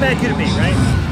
bad could it be, right?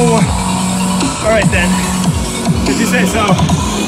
All right then. If you say so.